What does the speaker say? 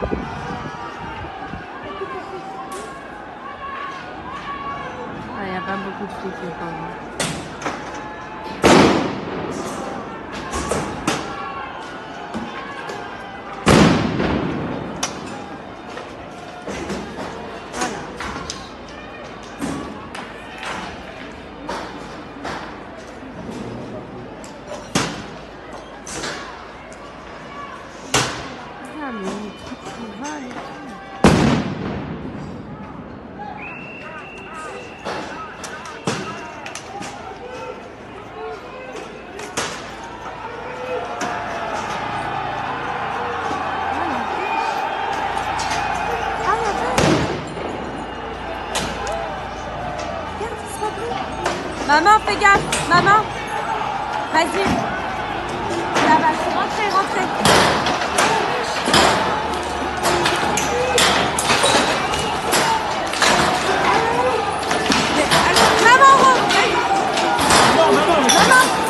Ah, il n'y a pas beaucoup de soucis quand même. Maman, fais gaffe. Maman. Vas-y. Là-bas, rentrez, rentrez. Maman, maman